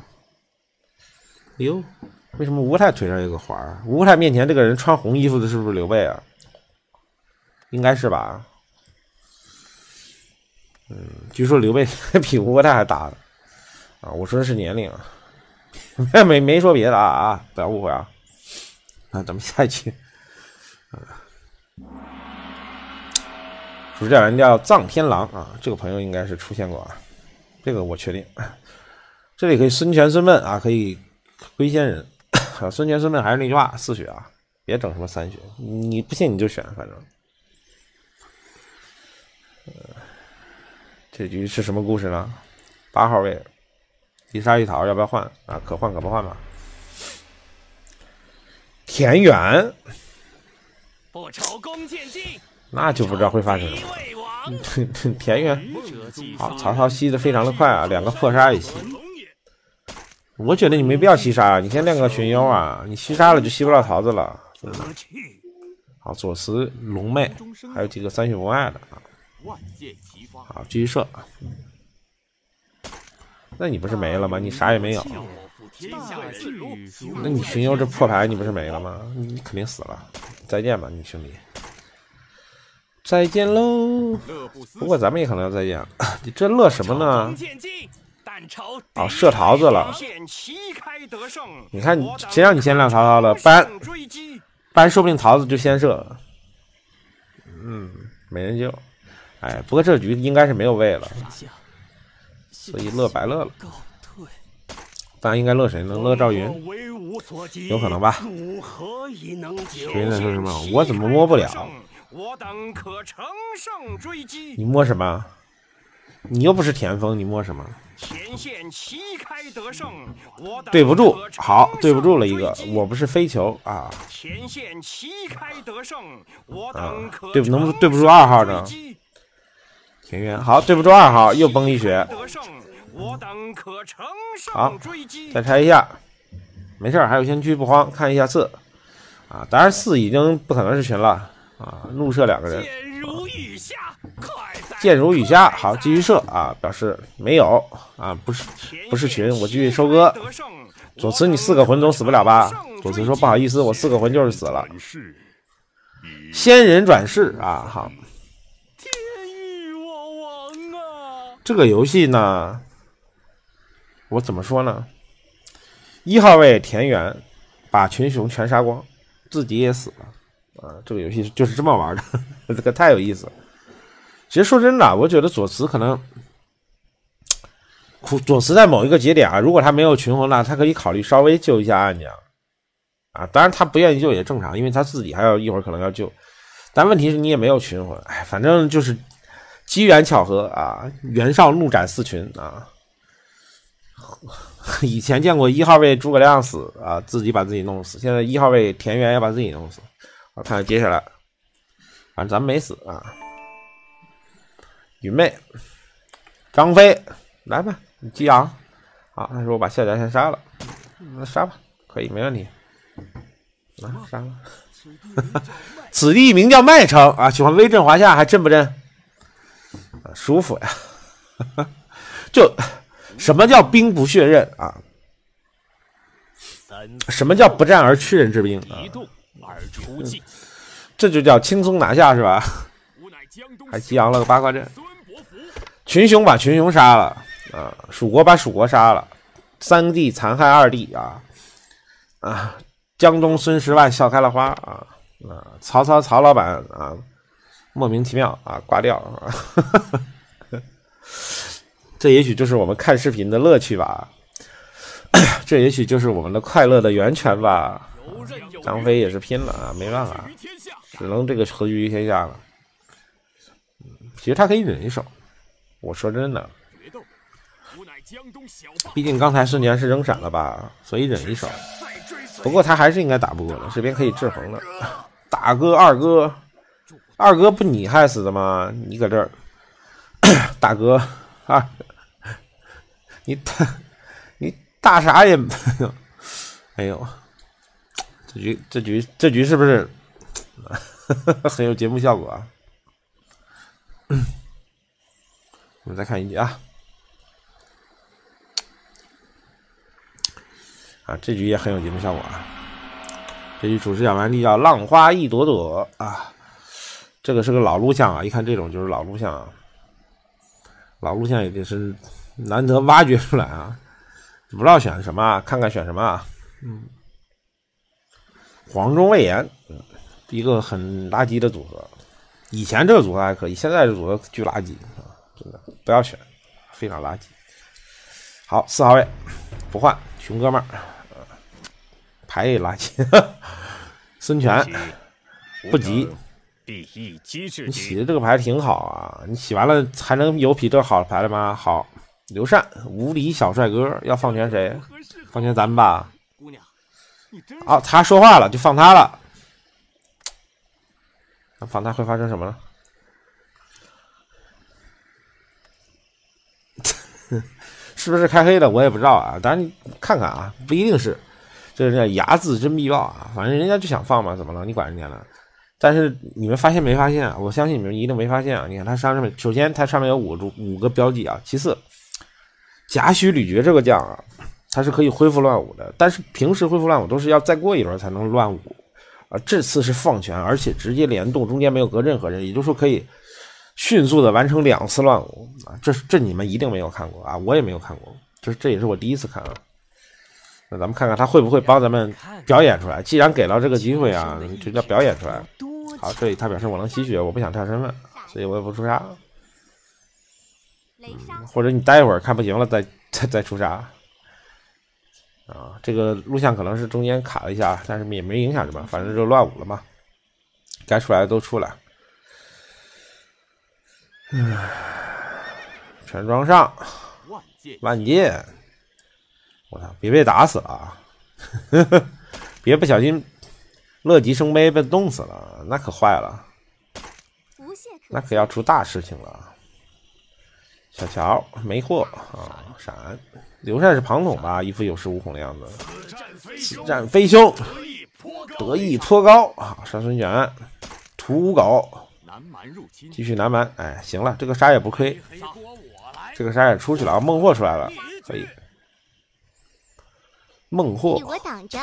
哎呦，为什么吴国泰腿上有个环？吴国泰面前这个人穿红衣服的是不是刘备啊？应该是吧？嗯，据说刘备比吴国泰还大呢。啊，我说的是年龄啊，没没说别的啊啊，不要误会啊。那，咱们下一期。主角人叫藏天狼啊，这个朋友应该是出现过啊，这个我确定。这里可以孙权、孙膑啊，可以龟仙人。啊，孙权、孙膑还是那句话，四血啊，别整什么三血，你不信你就选，反正。呃，这局是什么故事呢？八号位，一杀一桃要不要换啊？可换可不换吧。田园，不愁弓箭尽，那就不知道会发生什么。田园，好，曹操吸的非常的快啊，两个破杀一吸。我觉得你没必要吸杀，你先练个群妖啊，你吸杀了就吸不到桃子了。得去。好，左慈、龙妹，还有几个三血不卖的啊。好，继续射。那你不是没了吗？你啥也没有。那你群妖这破牌，你不是没了吗？你肯定死了。再见吧，你兄弟。再见喽。不过咱们也可能要再见。你这乐什么呢？哦射桃子了。你看你谁让你先亮曹操的？不然乘胜追击，不然说不定桃子就先射了。嗯，没人救。哎，不过这局应该是没有位了，所以乐白乐了。告退。当然应该乐谁呢？乐赵云。有可能吧？谁在说什么我怎么摸不了？我等可乘胜追击，你摸什么？你又不是田丰，你摸什么？前线旗开得胜。我等对不住好，对不住了一个，我不是飞球啊。前线旗开得胜，我啊等可对不能不对不住二号呢田园好，对不住二号，又崩一血，好。再拆一下，没事儿，还有先驱不慌，看一下四啊。当然四已经不可能是群了啊，怒射两个人，箭如雨下，好，继续射啊，表示没有啊，不是不是群，我继续收割。左慈，你四个魂总死不了吧？左慈说不好意思，我四个魂就是死了。仙人转世啊，好，天欲我亡啊！这个游戏呢，我怎么说呢？一号位田园把群雄全杀光，自己也死了啊！这个游戏就是这么玩的，这个太有意思了。其实说真的，我觉得左慈可能，左慈在某一个节点啊，如果他没有群魂了，他可以考虑稍微救一下暗江啊。当然他不愿意救也正常，因为他自己还要一会儿可能要救。但问题是你也没有群魂，哎，反正就是机缘巧合啊，袁绍怒斩四群啊。以前见过一号位诸葛亮死啊，自己把自己弄死，现在一号位田园也把自己弄死。我看接下来，反正咱们没死啊。云妹，张飞，来吧，你激昂。好，他说我把夏家先杀了，那杀吧，可以，没问题。来杀了。此地名叫麦城啊，喜欢威震华夏，还震不震？啊，舒服呀。就什么叫兵不血刃啊？什么叫不战而屈人之兵啊？一动而出，这就叫轻松拿下是吧？还激昂了个八卦阵。群雄把群雄杀了啊，蜀国把蜀国杀了，三弟残害二弟啊啊！江东孙十万笑开了花啊啊！曹操曹老板啊，莫名其妙啊挂掉啊！这也许就是我们看视频的乐趣吧，这也许就是我们的快乐的源泉吧。张飞也是拼了啊，没办法，只能这个合居于天下了。嗯其实他可以忍一手，我说真的。毕竟刚才瞬间是扔闪了吧，所以忍一手。不过他还是应该打不过的，这边可以制衡的。大哥、二哥，二哥不你害死的吗？你搁这儿，大哥二，你大你大啥也没有，哎呦，这局这局这局是不是 很有节目效果啊？我们再看一局啊。啊，这局也很有节目效果啊！这局主持讲完地叫浪花一朵朵啊，这个是个老录像啊，一看这种就是老录像啊，老录像也得是难得挖掘出来啊，不知道选什么啊，看看选什么啊，嗯，黄忠魏延，嗯，一个很垃圾的组合，以前这个组合还可以，现在这组合巨垃圾不要选，非常垃圾。好，四号位不换，熊哥们儿，呃牌也垃圾。孙权不急，你洗。的这个牌挺好啊，你洗完了还能有比这好的牌了吗？好，刘禅无敌小帅哥要放权谁？放权咱们吧。姑娘，啊，他说话了，就放他了。那放他会发生什么呢？是不是开黑的我也不知道啊，当然你看看啊，不一定是，这是叫睚眦真必报啊，反正人家就想放嘛，怎么了？你管人家呢？但是你们发现没发现啊？我相信你们一定没发现啊！你看它上面，首先它上面有五个五个标记啊，其次，贾诩吕绝这个将啊，它是可以恢复乱舞的，但是平时恢复乱舞都是要再过一轮才能乱舞，啊，这次是放权，而且直接联动，中间没有隔任何人，也就是说可以迅速的完成两次乱舞啊，这是这你们一定没有看过啊，我也没有看过，这这也是我第一次看啊。那咱们看看他会不会帮咱们表演出来？既然给了这个机会啊，就叫表演出来。好，这里他表示我能吸血，我不想跳身份，所以我也不出杀或者你待一会儿看不行了再再再出杀。啊，这个录像可能是中间卡了一下，但是也没影响什么，反正就乱舞了嘛，该出来的都出来。唉，全装上，万箭万箭！我操，别被打死了啊！别不小心乐极生悲被冻死了，那可坏了。那可要出大事情了。小乔没货啊，闪！刘禅是庞统吧？一副有恃无恐的样子。此战飞凶，得意颇高啊！杀孙权，屠狗，南蛮入侵继续南蛮。哎，行了，这个杀也不亏，这个杀也出去了啊！孟获出来了，可以。孟获我挡着，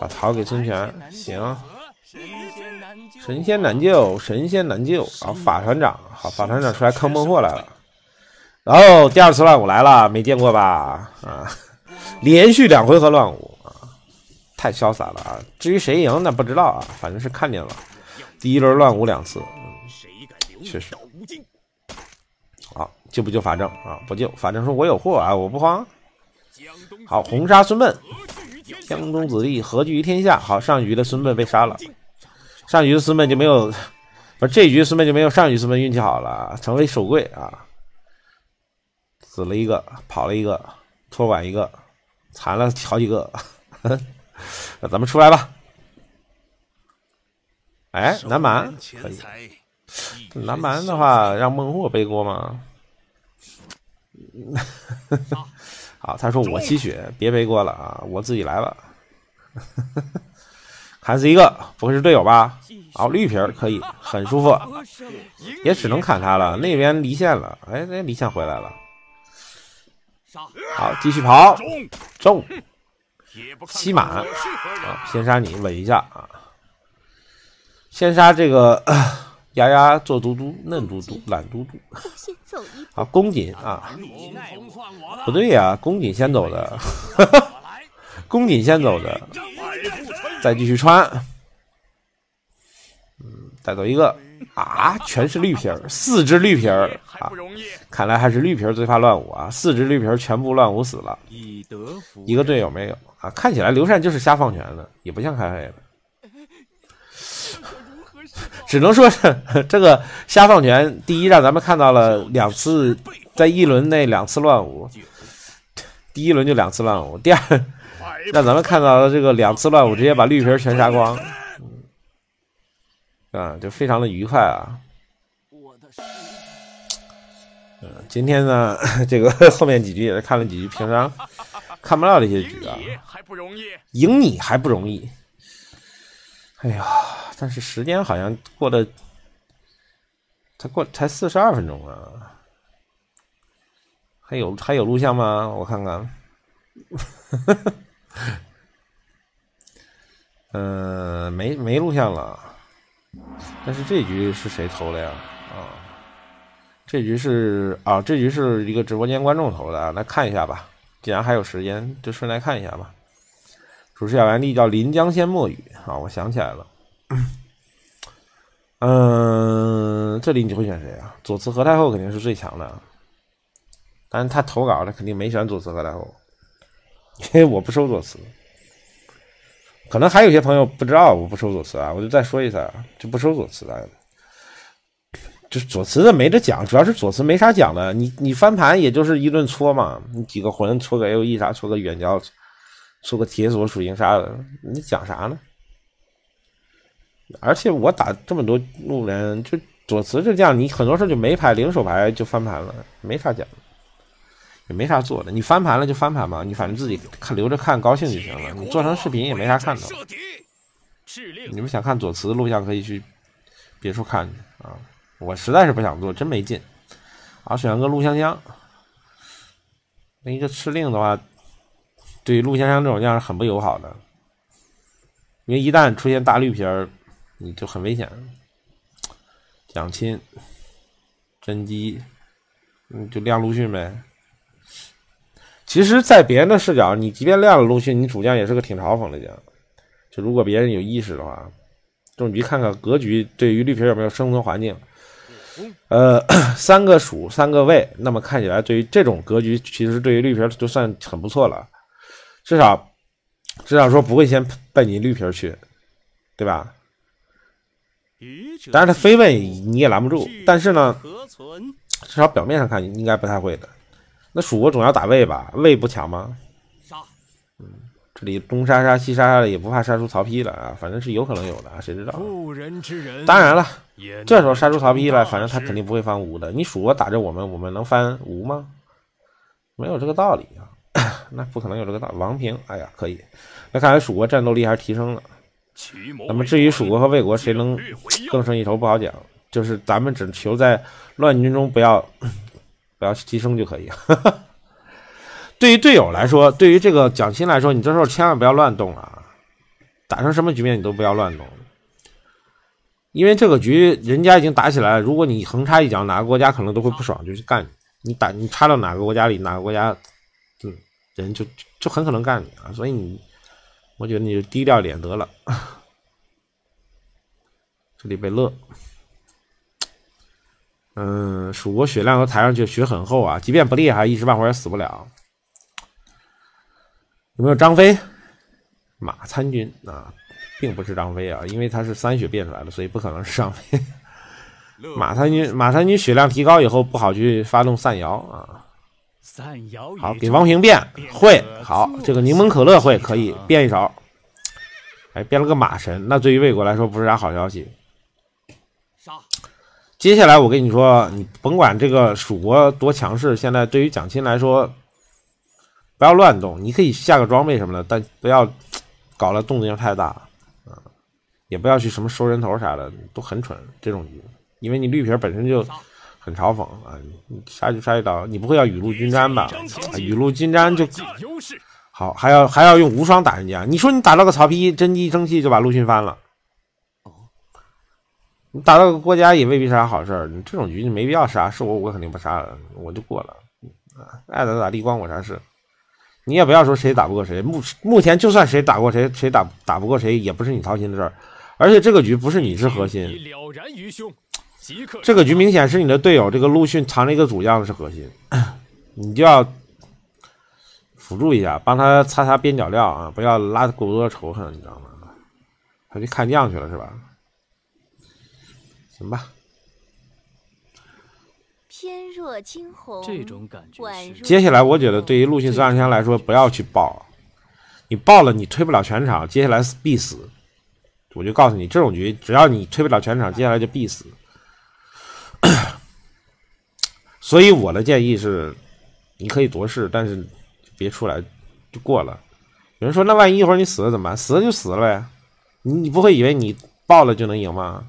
把桃给孙权，行。神仙难救，神仙难救，啊！法团长，好，法团长出来坑孟获来了。然后，第二次乱舞来了，没见过吧？啊，连续两回合乱舞啊，太潇洒了啊！至于谁赢那不知道啊，反正是看见了，第一轮乱舞两次，确实？好救不救法正啊？不救，法正说我有货啊，我不慌。好，红杀孙膑，何惧于天下？江东子弟何惧于天下？好，上局的孙膑被杀了，上局的孙膑就没有，不是这一局孙膑就没有上局孙膑运气好了，成为守柜啊，死了一个，跑了一个，托管一个，残了好几个，那咱们出来吧。哎，南蛮可以，财，南蛮的话让孟获背锅吗？好，他说我吸血，别背锅了啊，我自己来吧。砍死一个，不会是队友吧？好，绿皮儿可以，很舒服，也只能砍他了。那边离线了，哎，那离线回来了。好，继续跑，中，中也不看骑马我是何人。啊！先杀你，稳一下啊！先杀这个 丫丫做嘟嘟，嫩嘟嘟，懒嘟嘟。我先走一步。好，公瑾啊，不对呀、公瑾先走的，公瑾先走的，再继续穿，嗯，再走一个。啊，全是绿皮儿，四只绿皮儿。啊不，容易。看来还是绿皮儿最怕乱舞啊，四只绿皮儿全部乱舞死了，一个队友没有。啊，看起来刘禅就是瞎放权的，也不像开黑的。只能说是 这个瞎放权，第一让咱们看到了两次，在一轮内两次乱舞，第一轮就两次乱舞，第二让咱们看到了这个两次乱舞直接把绿皮儿全杀光，嗯啊，就非常的愉快啊。嗯今天呢，这个后面几局也是看了几局，平常看不到这些局啊。赢你还不容易。哎呀，但是时间好像过得，才过才四十二分钟啊，还有还有录像吗？我看看。嗯、没没录像了。但是这局是谁投的呀？啊，这局是啊，这局是一个直播间观众投的啊，来看一下吧。既然还有时间，就顺来看一下吧。主持小完帝叫临江仙墨雨啊，我想起来了。嗯，这里你会选谁啊？左慈和太后肯定是最强的，但是他投稿他肯定没选左慈和太后，因为我不收左慈。可能还有些朋友不知道我不收左慈啊，我就再说一下，就不收左慈的。就左慈的没得讲，主要是左慈没啥讲的。你你翻盘也就是一顿搓嘛，你几个魂搓个 A O E 啥，搓个远交，出个铁索属性啥的，你讲啥呢？而且我打这么多路人，就左慈这将，你很多时候就没牌零手牌就翻盘了，没啥讲，也没啥做的。你翻盘了就翻盘嘛，你反正自己看留着看高兴就行了。你做成视频也没啥看的。你们想看左慈录像可以去别处看去啊。我实在是不想做，真没劲。啊，选个陆香香，那一个赤令的话，对于陆香香这种将是很不友好的，因为一旦出现大绿皮儿，你就很危险。蒋钦、甄姬，嗯，就亮陆逊呗。其实，在别人的视角，你即便亮了陆逊，你主将也是个挺嘲讽的将。就如果别人有意识的话，这种局看看格局对于绿皮有没有生存环境。呃，三个蜀，三个魏，那么看起来对于这种格局，其实对于绿皮就算很不错了，至少至少说不会先奔你绿皮去，对吧？但是他非问你也拦不住，但是呢，至少表面上看应该不太会的。那蜀国总要打魏吧？魏不强吗？杀！这里东杀杀西杀杀的，也不怕杀出曹丕了啊，反正是有可能有的啊，谁知道？当然了，这时候杀出曹丕了，反正他肯定不会翻吴的。你蜀国打着我们，我们能翻吴吗？没有这个道理啊，那不可能有这个大。王平，哎呀，可以。那看来蜀国战斗力还是提升了。那么至于蜀国和魏国谁能更胜一筹，不好讲。就是咱们只求在乱军中不要不要牺牲就可以。对于队友来说，对于这个蒋钦来说，你这时候千万不要乱动啊！打成什么局面你都不要乱动，因为这个局人家已经打起来了。如果你横插一脚，哪个国家可能都会不爽，就去干你。你打你插到哪个国家里，哪个国家，人就就很可能干你啊。所以你，我觉得你就低调点得了。这里被乐，嗯，蜀国血量都抬上去，血很厚啊，即便不厉害，一时半会儿也死不了。有没有张飞？马参军啊，并不是张飞啊，因为他是三血变出来的，所以不可能是张飞。马参军，马参军血量提高以后，不好去发动散摇啊。好，给王平变会好，这个柠檬可乐会可以变一手。哎，变了个马神，那对于魏国来说不是啥好消息。接下来我跟你说，你甭管这个蜀国多强势，现在对于蒋钦来说，不要乱动。你可以下个装备什么的，但不要搞了动静太大啊，也不要去什么收人头啥的，都很蠢这种局，因为你绿皮本身就很嘲讽啊，你杀就杀一刀，你不会要雨露均沾吧？啊雨露均沾就，好，还要还要用无双打人家？你说你打到个曹丕，真一生气就把陆逊翻了。你打到个郭嘉也未必是啥好事儿，你这种局你没必要杀，是我我肯定不杀了，我就过了啊，爱咋咋地，关我啥事？你也不要说谁打不过谁，目目前就算谁打过谁，谁打打不过谁，也不是你操心的事儿。而且这个局不是你是核心，已了然于胸，这个局明显是你的队友这个陆逊藏了一个主将是核心，你就要辅助一下，帮他擦擦边角料啊，不要拉过多的仇恨，你知道吗？他去看将去了是吧？行吧，翩若惊鸿，这种感觉接下来我觉得对于陆逊孙尚香来说，不要去爆，你爆了你推不了全场，接下来必死。我就告诉你，这种局只要你推不了全场，接下来就必死。所以我的建议是，你可以多试，但是别出来就过了。有人说，那万一一会儿你死了怎么办？死了就死了呗，你你不会以为你爆了就能赢吗？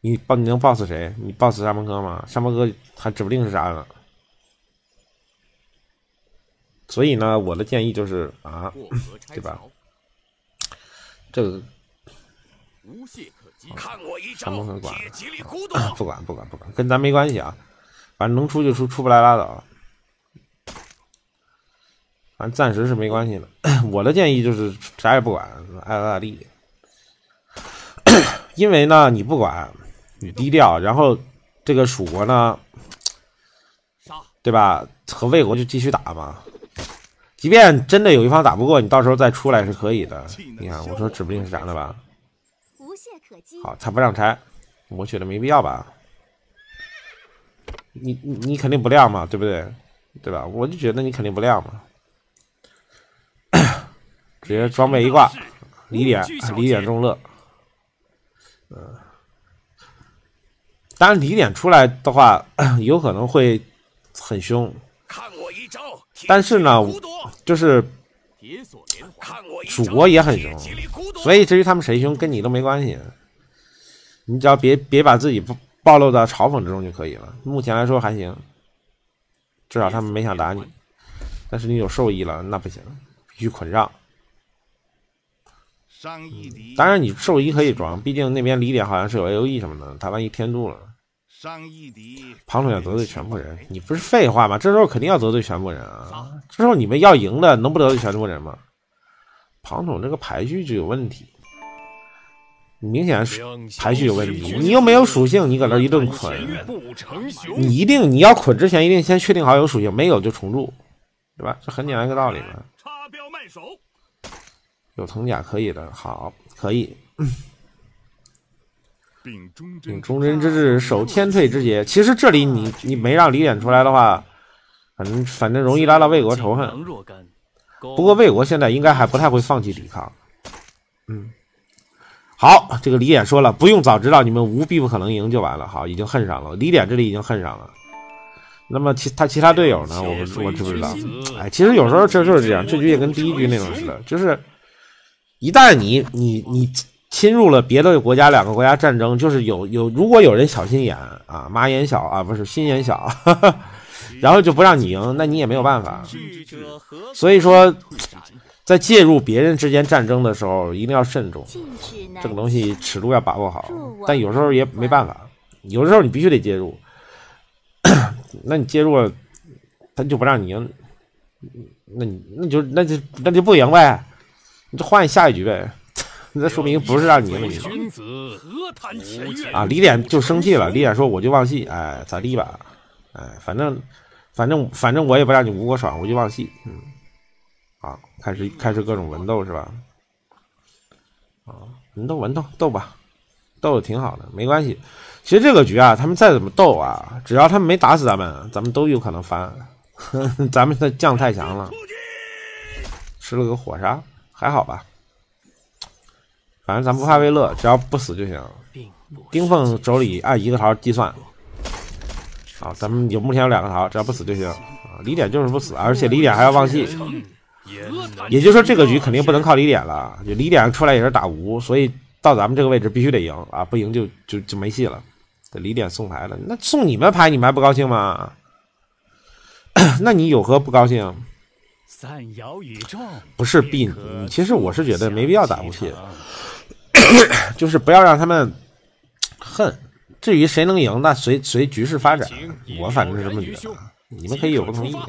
你爆你能爆死谁？你爆死沙门哥吗？沙门哥还指不定是啥呢。所以呢，我的建议就是啊，对吧，这个无懈。看我一什么招很管。不管不管不管，跟咱没关系啊，反正能出就出，出不来拉倒。反正暂时是没关系的。我的建议就是啥也不管，爱咋咋地。因为呢，你不管，你低调，然后这个蜀国呢，杀对吧？和魏国就继续打嘛。即便真的有一方打不过，你到时候再出来是可以的。你看，我说指不定是啥的吧？好，他不让拆，我觉得没必要吧？你你你肯定不亮嘛，对不对？对吧？我就觉得你肯定不亮嘛。直接装备一挂，李典李典中乐，嗯，当然李典出来的话，有可能会很凶，看我一招，但是呢就是蜀国也很凶所以至于他们谁凶，跟你都没关系。你只要别别把自己暴暴露到嘲讽之中就可以了。目前来说还行，至少他们没想打你。但是你有兽医了，那不行，必须捆上。上当然，你兽医可以装，毕竟那边李典好像是有 A O E 什么的，他万一天住了，庞统要得罪全部人，你不是废话吗？这时候肯定要得罪全部人啊！这时候你们要赢的，能不得罪全部人吗？庞统这个排序就有问题，明显排序有问题。你又没有属性，你搁那一顿捆。你一定你要捆之前一定先确定好有属性，没有就重铸，对吧？这很简单一个道理嘛。插标卖手，有藤甲可以的，好，可以。秉忠秉贞 忠贞之志，守天退之节。其实这里你你没让李典出来的话，反正反正容易拉到魏国仇恨。不过魏国现在应该还不太会放弃抵抗。嗯，好，这个李典说了，不用早知道你们无必不可能赢就完了。好，已经恨上了，李典这里已经恨上了。那么其他其他队友呢？我不我知不知道？哎，其实有时候这就是这样，这局也跟第一局那种似的，就是一旦你你你侵入了别的国家，两个国家战争，就是有有如果有人小心眼啊，马眼小啊，不是心眼小，哈哈，然后就不让你赢，那你也没有办法。所以说，在介入别人之间战争的时候，一定要慎重，这个东西尺度要把握好。但有时候也没办法，有的时候你必须得介入。那你介入了，他就不让你赢，那你那就那就那就不赢呗，你就换下一局呗，那说明不是让你赢的啊。李典就生气了，李典说我就忘戏，哎，咋地吧，哎，反正反正反正我也不让你吴国爽，我就忘戏，嗯，啊，开始开始各种文斗是吧？啊，文斗文斗斗吧，斗的挺好的，没关系。其实这个局啊，他们再怎么斗啊，只要他们没打死咱们，咱们都有可能翻。咱们的将太强了，吃了个火杀，还好吧？反正咱不怕为乐，只要不死就行。丁凤手里按一个桃计算，好，咱们有目前有两个桃，只要不死就行。啊，李典就是不死，而且李典还要忘戏，也就是说这个局肯定不能靠李典了。就李典出来也是打无，所以到咱们这个位置必须得赢啊，不赢就就就没戏了。这李典送牌了，那送你们牌你们还不高兴吗？那你有何不高兴？不是必，其实我是觉得没必要打无戏，就是不要让他们恨。至于谁能赢，那随随局势发展。我反正是这么觉得，你们可以有不同意见。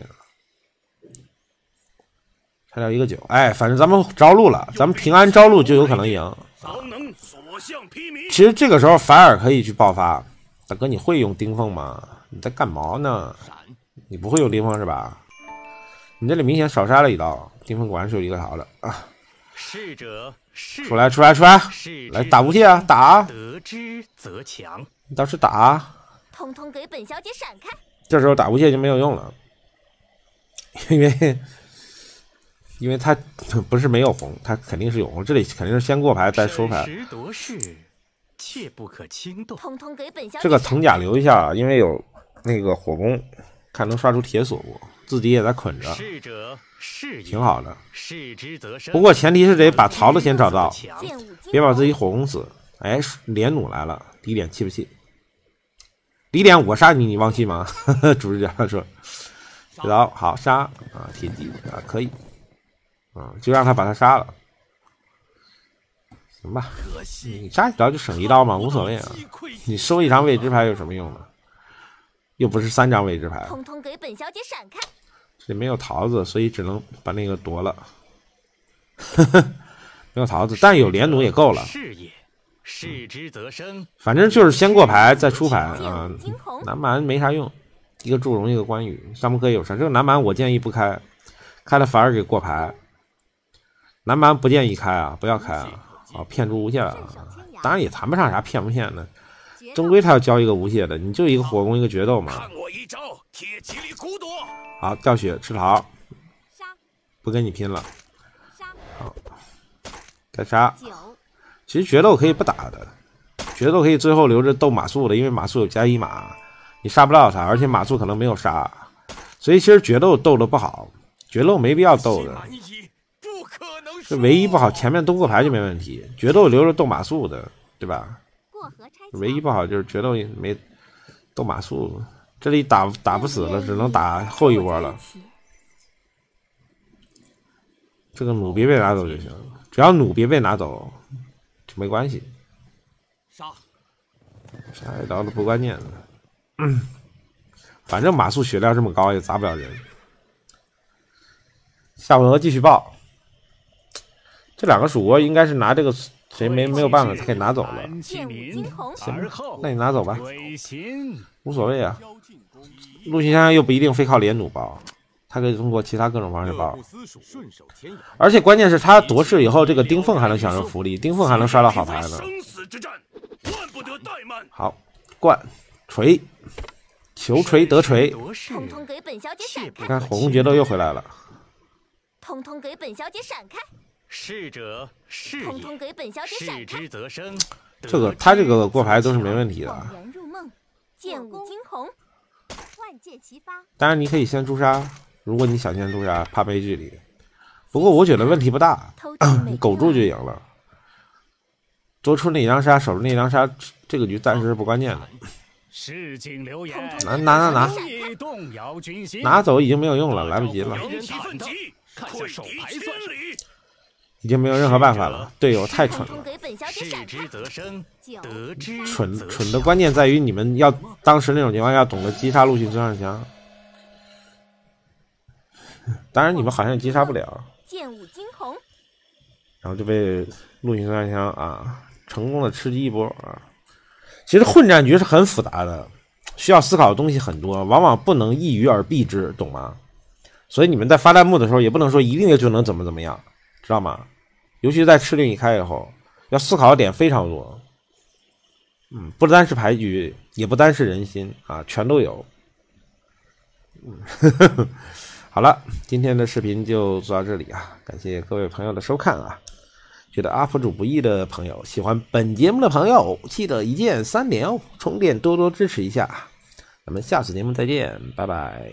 开掉一个九，哎，反正咱们招录了，咱们平安招录就有可能赢。其实这个时候反而可以去爆发。大哥，你会用丁凤吗？你在干嘛呢？你不会用丁凤是吧？你这里明显少杀了一刀，丁凤果然是有一个桃的啊！逝者出来出来出来，来打无懈啊，打啊！得之则强，你倒是打啊！通通给本小姐闪开！这时候打无懈就没有用了，因为因为他不是没有红，他肯定是有红，这里肯定是先过牌再收牌。审时度势，切不可轻动。通通给本小姐这个藤甲留一下啊，因为有那个火攻，看能刷出铁锁不？自己也在捆着，逝者是也挺好的。逝之则生。不过前提是得把桃子先找到，别把自己火攻死。哎，连弩来了，第一点气不气？李典，我杀你，你忘记吗？主视角说，这刀好杀啊，铁骑啊，可以，啊，就让他把他杀了，行吧？你杀一刀就省一刀嘛，无所谓啊。你收一张未知牌有什么用呢？又不是三张未知牌，通通给本小姐闪开！这里没有桃子，所以只能把那个夺了。没有桃子，但有连弩也够了。是也，逝之则生。反正就是先过牌再出牌啊南蛮没啥用，一个祝融一个关羽，上不可以有伤。这个南蛮我建议不开，开了反而给过牌。南蛮不建议开啊，不要开啊，啊骗出无懈啊。当然也谈不上啥骗不骗的，终归他要交一个无懈的，你就一个火攻一个决斗嘛。看我一招，铁骑里骨朵。好掉血吃桃，杀不跟你拼了，好再杀。其实决斗可以不打的，决斗可以最后留着斗马谡的，因为马谡有加一马，你杀不到他，而且马谡可能没有杀，所以其实决斗斗的不好，决斗没必要斗的，这。唯一不好，前面都过牌就没问题，决斗留着斗马谡的，对吧？唯一不好就是决斗没斗马谡，这里打打不死了，只能打后一波了。这个弩别被拿走就行，只要弩别被拿走没关系。杀！下一刀都不关键的，嗯，反正马谡血量这么高也砸不了人。下回合继续爆，这两个蜀国应该是拿这个谁没没有办法可以拿走了，安其剑舞惊鸿，而后那你拿走吧，无所谓啊。陆行香又不一定非靠连弩爆，他可以通过其他各种方式爆。思蜀，顺手牵羊。而且关键是他夺势以后，这个丁凤还能享受福利，丁凤还能刷到好牌呢。生死之战，万不得怠慢。好，灌锤，求锤得锤。通通给本小姐闪你开！看火攻决斗又回来了，通通给本小姐闪开！逝者是通通，给本小姐闪逝开！之则生。这个他这个过牌都是没问题的。恍然入梦，剑舞惊鸿，万箭齐发。当然，你可以先诛杀，如果你想先诛杀，怕被距离。不过我觉得问题不大，你 苟住就赢了。多出那张杀，守住那张杀，这个局暂时是不关键的。市井流言，拿拿拿拿动摇军心。拿走已经没有用了，来不及了。已经没有任何办法了。队友太蠢了，通通给本小姐逝之！则生，得之蠢蠢的关键在于你们要当时那种情况下懂得击杀陆逊孙尚香，当然你们好像也击杀不了，剑舞惊鸿，然后就被陆逊孙尚香啊成功的吃鸡一波啊。其实混战局是很复杂的，需要思考的东西很多，往往不能一鱼而蔽之，懂吗？所以你们在发弹幕的时候，也不能说一定就能怎么怎么样，知道吗？尤其是在吃令一开以后，要思考的点非常多。嗯，不单是牌局，也不单是人心啊，全都有。嗯，好了，今天的视频就做到这里啊，感谢各位朋友的收看啊。觉得阿福主不易的朋友，喜欢本节目的朋友，记得一键三连哦，充电多多支持一下。咱们下次节目再见，拜拜。